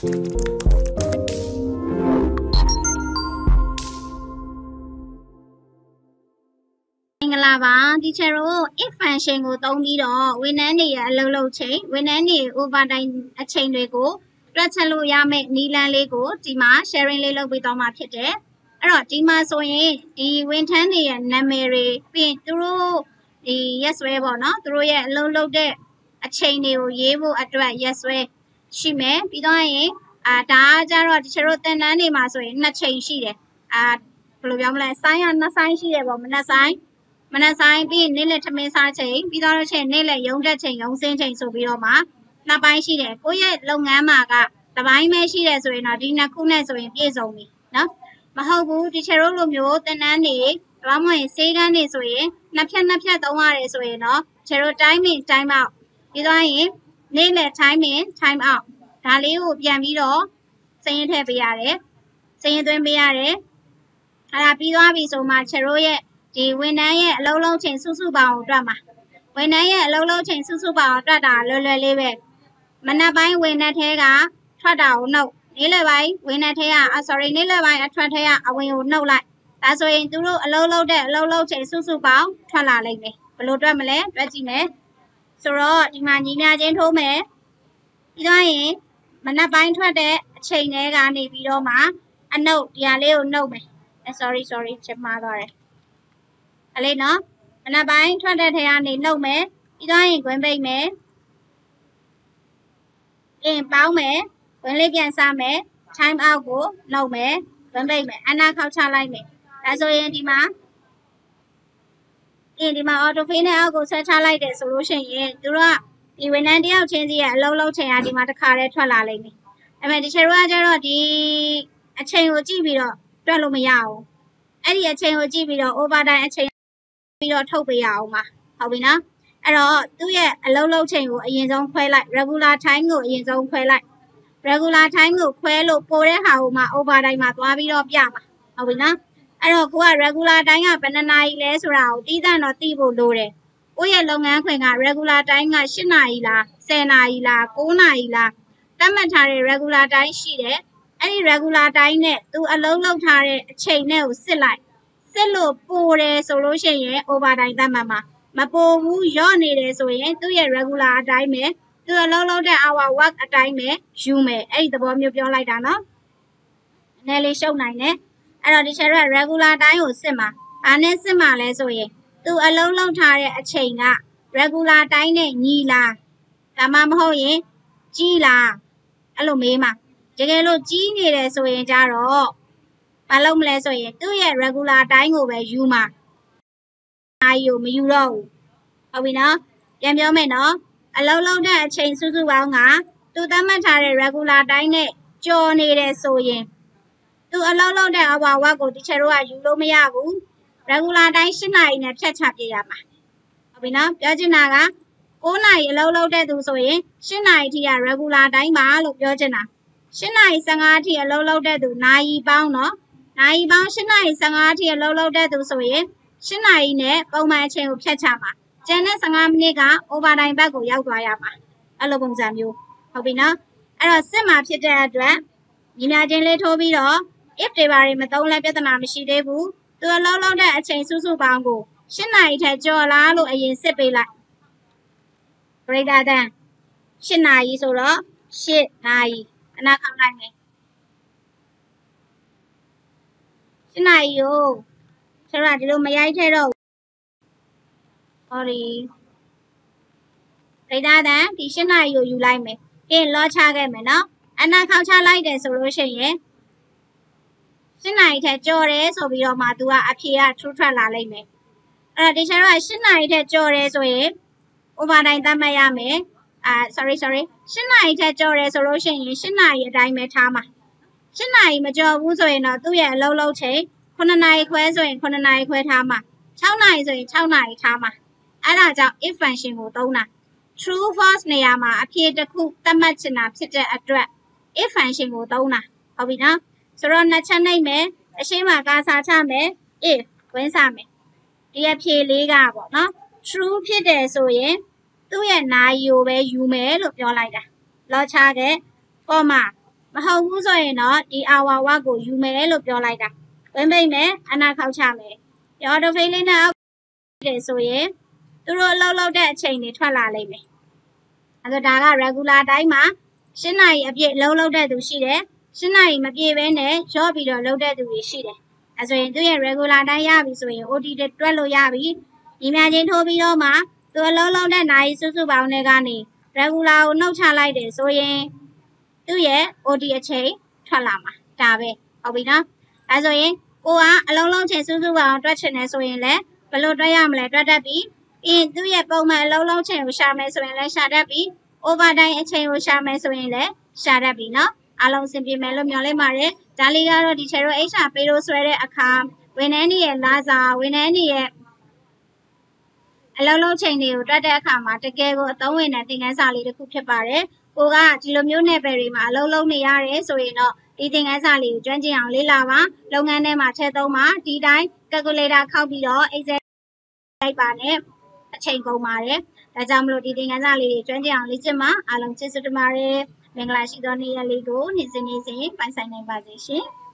မင်္ဂလာပါဒီချာတို့ if function ကိုသုံးပြီးတော့ဝန်ထမ်းတွေရဲ့အလုပ်လုပ်ချိန်ဝန်ထမ်းတွေ overtime အချိန်တွေကိုတွက်ချက်လို့ရမယ့်နည်းလမ်းလေးကိုဒီမှာ sharing လေးလုပ်ပေးသွားမှာဖြစ်တယ်အဲ့တော့ဒီမှာဆိုရင်ဒီဝန်ထမ်းတွေရဲ့နာမည်တွေပြီးရင်သူတို့ဒီ yes ဆွဲပေါ့နော်သူတို့ရဲ့အလုပ်လုပ်တဲ့အချိန်တွေကိုရေးဖို့အတွက် yes ဆွဲ ရှိမယ်ပြီးတော့ရင်အာဒါကကြတော့ဒီချာတို့သင်တန်းတွေမှာဆိုရင်နှစ်ချိန်ရှိတယ်အာဘယ်လိုပြောမလဲဆိုင်းရနှစ်ဆိုင်းရှိတယ်ပေါ့မနှစ်ဆိုင်းမနက်ဆိုင်ပြီးနေ့လယ်ထမင်းစားချိန်ပြီးတော့လို့ရှိရင်နေ့လယ်ရုံးတက်ချိန်ရုံးဆင်းချိန်ဆိုပြီးတော့မှနှစ်ပိုင်းရှိတယ်ကိုယ့်ရဲ့လုပ်ငန်းမှာကတစ်ပိုင်းပဲရှိတယ်ဆိုရင်တော့ဒီနှစ်ခုနဲ့ဆိုရင်ပြည့်စုံပြီနော်မဟုတ်ဘူးဒီချေတို့လိုမျိုးသင်တန်းတွေဘာမှမဟုတ်စေးကန်းတွေဆိုရင်နှစ်ဖြတ်နှစ်ဖြတ်သုံးရတယ်ဆိုရင်တော့ချေတို့ timing time out ပြီးတော့ရင် နေ့လယ် timing time out ဒါလေးကိုပြန်ပြီးတော့စရင်ထည့်ပေးရတယ်စရင်သွင်းပေးရတယ်အဲ့ဒါပြီးသွားပြီဆိုမှချေတို့ရဲ့ဒီဝန်ထမ်းရဲ့အလုံးလုံးချိန်စုစုပေါင်းကိုတွက်မှာဝန်ထမ်းရဲ့အလုံးလုံးချိန်စုစုပေါင်းကိုတွက်တာလွယ်လွယ်လေးပဲမနက်ပိုင်းဝန်ထမ်းထဲကထွက်တာကိုနှုတ်နေ့လယ်ပိုင်းဝန်ထမ်းထဲကအာ sorry နေ့လယ်ပိုင်းအထွက်ထဲကအဝင်ကိုနှုတ်လိုက်ဒါဆိုရင်သူတို့အလုံးလုံးတဲ့အလုံးလုံးချိန်စုစုပေါင်းထွက်လာလိမ့်မယ်ဘယ်လိုတွက်မလဲတွက်ကြည့်မယ် ဆိုတော့ဒီမှာညီမချင်းထိုးမယ်ပြီးတော့ရင်မနက်ပိုင်းထွက်တဲ့အချိန်တွေကနေပြီးတော့မှအနှုတ်ဒီဟာလေးကိုနှုတ်မယ် sorry sorry ချက်မှားသွားတယ်အလေးနော်မနက်ပိုင်းထွက်တဲ့ထဲကနေနှုတ်မယ်ပြီးတော့ရင်ခွင်းပိတ်မယ်အင်းပေါင်းမယ်ခွင်းလေးပြန်စားမယ် time out ကိုနှုတ်မယ်ခွင်းပိတ်မယ်အနာခောက်ချလိုက်မယ်ဒါဆိုရင်ဒီမှာ အင်းဒီမှာ auto fill နဲ့အောက်ကိုဆက်ချလိုက်တယ်ဆိုလို့ရှိရင်သူတို့ကဒီဝန်ထမ်းတယောက်ချင်းစီရဲ့အလုံးလုံးချိန်ကဒီမှာတစ်ခါတည်းထွက်လာလိမ့်မယ်အဲ့မဲ့ဒီချေတို့ကကျတော့ဒီအချိန်ကိုကြည့်ပြီးတော့တွက်လို့မရဘူးအဲ့ဒီအချိန်ကိုကြည့်ပြီးတော့ overtime အချိန်ပြီးတော့ထုတ်ပေးရအောင်ပါဟုတ်ပြီနော်အဲ့တော့သူ့ရဲ့အလုံးလုံးချိန်ကိုအရင်ဆုံးခွဲလိုက် regular time ကိုအရင်ဆုံးခွဲလိုက် regular time ကိုခွဲလို့ပိုတဲ့ဟာကိုမှ overtime မှာသွားပြီးတော့ပြမှာဟုတ်ပြီနော် အဲ့တော့ကိုက regular time ကဘယ်နှစ်နာရီလဲဆိုတာကိုတီးသန့်တော့သိဖို့လိုတယ်ကိုယ့်ရဲ့လုပ်ငန်းခွင်က regular time က8နာရီလား10နာရီလား9နာရီလားသတ်မှတ်ထားတဲ့ regular time ရှိတယ်အဲ့ဒီ regular time နဲ့သူအလုံးလုံးထားတဲ့အချိန်နဲ့ကိုစစ်လိုက်စစ်လို့ပိုတယ်ဆိုလို့ရှိရင် overtime သတ်မှတ်မှာမပိုဘူးရော့နေတယ်ဆိုရင်သူ့ရဲ့ regular အတိုင်းပဲသူအလုံးလုံးတဲ့ hour work အတိုင်းပဲယူမယ်အဲ့ဒီသဘောမျိုးပြောလိုက်တာနော်နည်းလေးရှုပ်နိုင်တယ် အဲ့တော့ဒီချက်ရက် regular တိုင်းကိုစစ်မှာဘာနဲ့စစ်မှာလဲဆိုရင်သူအလုံးလုံးထားတဲ့အချိန်က regular တိုင်းနဲ့ညီလားဒါမှမဟုတ်ရင်ကြီးလားအဲ့လိုမေးမှာတကယ်လို့ကြီးနေတယ်ဆိုရင်ကြတော့မလုပ်မလဲဆိုရင်သူ့ရဲ့ regular တိုင်းကိုပဲယူမှာအားယူမယူတော့ဘူးဟုတ်ပြီနော်ပြန်ပြောမယ်နော်အလုံးလုံးတဲ့အချိန်စုစုပေါင်းကသူသတ်မှတ်ထားတဲ့ regular တိုင်းနဲ့ကြော်နေတယ်ဆိုရင် သူအလုံးလုံးတဲ့ hour work ကိုဒီချက်တော့ယူလို့မရဘူး regular တိုင်း8နာရီနဲ့ဖြတ်ချပြရမှာဟုတ်ပြီနော်ပြောချင်တာက9နာရီအလုံးလုံးတဲ့သူဆိုရင်8နာရီထိက regular တိုင်းပါလို့ပြောချင်တာ8နာရီ15အထိအလုံးလုံးတဲ့သူနာရီပေါင်းနော်နိုင်ပေါင်း8နာရီ15အထိအလုပ်လုပ်တဲ့သူဆိုရင်8နာရီနဲ့ပုံမှန်အချိန်ကိုဖြတ်ချမှာကျန်တဲ့15မိနစ်က overtime ဘက်ကိုရောက်သွားရမှာအဲ့လိုပုံစံမျိုးဟုတ်ပြီနော်အဲ့တော့စစ်မှာဖြစ်တဲ့အတွက်ညီမချင်းလေးထိုးပြီးတော့ if တွေဘာတွေမသုံးလဲပြဿနာမရှိသေးဘူးသူအလုပ်လုပ်တဲ့အချိန်စုစုပေါင်းကို8နာရီထက်ကျော်လားလို့အရင်စစ်ပေးလိုက် greater than 8နာရီဆိုတော့8နာရီအနာခံလိုက်မယ်၈နာရီကိုဆရာဒီလိုမရိုက်ထဲတော့ sorry ဒိတ်သားတန်ဒီ၈နာရီကိုယူလိုက်မယ်ကင်းလောချခဲ့မယ်နော်အနာခောက်ချလိုက်တယ်ဆိုလို့ရှိရင် ၈နာရီထက်ကြော်တယ်ဆိုပြီးတော့မှ तू ကအဖြေက true ထွက်လာလိမ့်မယ်အဲ့တော့ဒီချက်တော့၈နာရီထက်ကြော်တယ်ဆိုရင် overtime သတ်မှတ်ရမယ်အာ sorry sorry ၈နာရီထက်ကြော်တယ်ဆိုလို့ရှိရင်၈နာရီအတိုင်းပဲထားမှာ၈နာရီမကျော်ဘူးဆိုရင်တော့သူ့ရဲ့အလုပ်လုပ်ချိန်9နာရီခွဲဆိုရင်9နာရီခွဲထားမှာ6နာရီဆိုရင်6နာရီထားမှာအဲ့ဒါကြောင့် if function ကိုသုံးတာ true false နေရာမှာအဖြေတစ်ခုသတ်မှတ်ချင်တာဖြစ်တဲ့အတွက် if function ကိုသုံးတာဟုတ်ပြီနော် ဆိုတော့နှစ်ချက်နှိပ်မယ်အရှိမကာစာချမယ် if ဝင်စားမယ်ဒီအဖြေလေးကပေါ့နော် true ဖြစ်တယ်ဆိုရင်သူ့ရဲ့နာရီကိုပဲယူမယ်လို့ပြောလိုက်တာလောချခဲ့ comma မဟုတ်ဘူးဆိုရင်တော့ဒီ hour work ကိုယူမယ်လို့ပြောလိုက်တာဝင်ပိတ်မယ်အနာခောက်ချမယ်ရောဒိုဖိလေးနဲ့အောက်တယ်ဆိုရင်သူတို့အလုပ်လုပ်တဲ့အချိန်တွေထွက်လာလိမ့်မယ်အဲဒါဒါက regular အတိုင်းမှာ၈နာရီအပြည့်လုံးလုပ်တဲ့သူရှိတယ် ၈နာရီမပြည့်ဘဲနဲ့ရော့ပြီးတော့လုပ်တဲ့သူတွေရှိတယ်အဲဆိုရင်သူရဲ့ regular တိုင်းရပြီဆိုရင် OT တွေတွက်လို့ရပြီညီမချင်းထိုးပြီးတော့မှသူအလုံးလုံးတဲ့နိုင်စုစုပေါင်းတွေကနေ regular ကိုနှုတ်ချလိုက်တယ်ဆိုရင်သူ့ရဲ့ OT အချိန်ထွက်လာမှာဒါပဲဟုတ်ပြီနော်အဲဆိုရင်ကိုကအလုံးလုံးချိန်စုစုပေါင်းတွက်ချင်တယ်ဆိုရင်လည်းဘယ်လိုတွက်ရမလဲတွက်တတ်ပြီအင်းသူ့ရဲ့ပုံမှန်အလုံးလုံးချိန်ကိုရှာမယ်ဆိုရင်လည်းရှာတတ်ပြီ over time အချိန်ကိုရှာမယ်ဆိုရင်လည်းရှာတတ်ပြီနော် အားလုံးအဆင်ပြေမယ်လို့မျှော်လင့်ပါတယ်ဒါလေးကတော့ဒီချယ်တို့ HR ပေးလို့ဆွဲတဲ့အခါဝန်ထမ်းတွေရဲ့လာစာဝန်ထမ်းတွေရဲ့အလုံးလုံးချိန်တွေကိုတွက်တဲ့အခါမှာတကယ်ကိုအသုံးဝင်တဲ့သင်ခန်းစာလေးတစ်ခုဖြစ်ပါတယ်။ကိုကဒီလိုမျိုးနယ်ပယ်တွေမှာအလုံးလုံးနေရတယ်ဆိုရင်တော့ဒီသင်ခန်းစာလေးကိုကျွမ်းကျင်အောင်လေ့လာပါ။လုပ်ငန်းထဲမှာထည့်သုံးပါဒီတိုင်း calculator ခောက်ပြီးတော့ Excel လိုက်ပါနဲ့အချိန်ကုန်ပါတယ်။ဒါကြောင့်မလို့ဒီသင်ခန်းစာလေးတွေကျွမ်းကျင်အောင်လေ့ကျင့်ပါအားလုံးကျေးဇူးတင်ပါတယ်။ မင်္ဂလာရှိသောနေ့ရက်လေးကိုနေ့စဉ်နေ့စဉ်ပိုင်ဆိုင်နိုင်ပါစေရှင်။